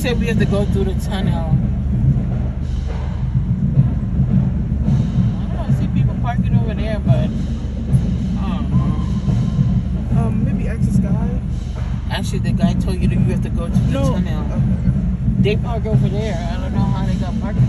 said we have to go through the tunnel. I don't see people parking over there, but um, Um, maybe Access Sky. actually the guy told you that you have to go to the No. tunnel. Okay. They park over there. I don't know how they got parking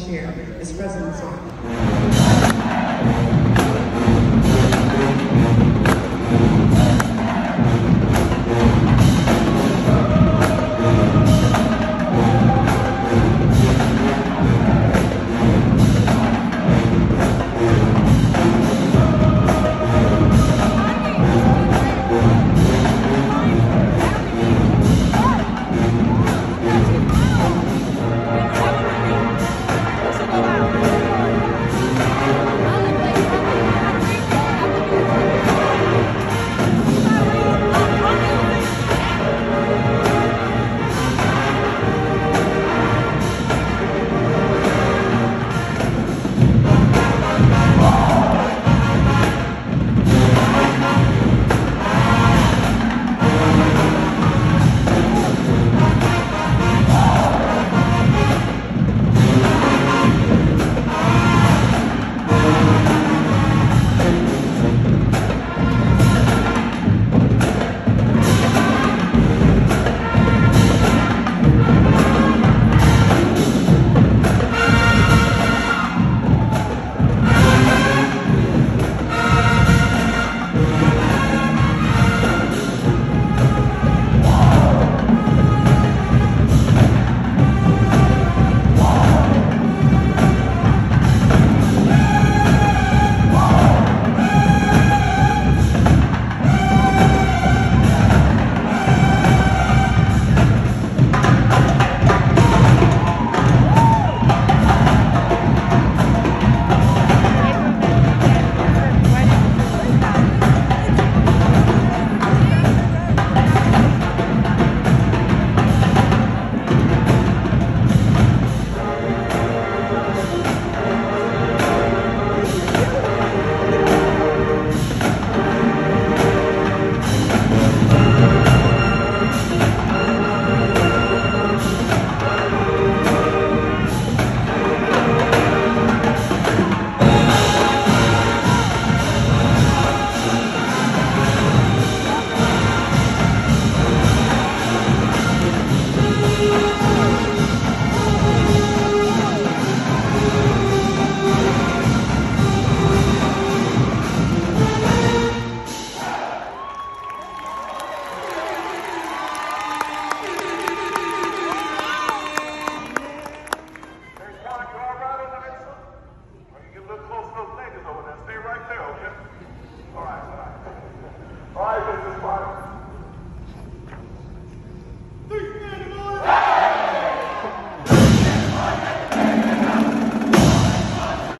share residents of